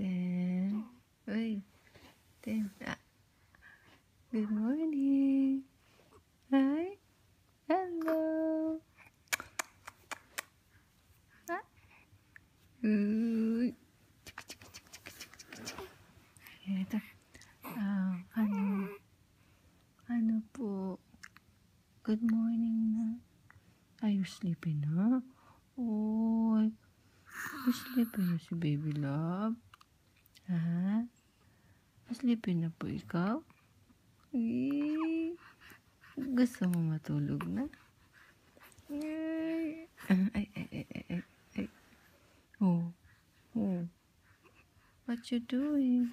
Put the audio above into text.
Ten. Uy. Ten. Ah. Good morning. Hi. Hello. Ah. Uy. Ito. Ah, ano? Ano po? Good morning na. Are you sleeping na? Oy. You sleeping na si baby love? Ha? Sleeping na po ikaw? Eh, gusto mo matulog na? Ay, ay, ay, ay, ay, ay, ay. Oh, oh. What you doing?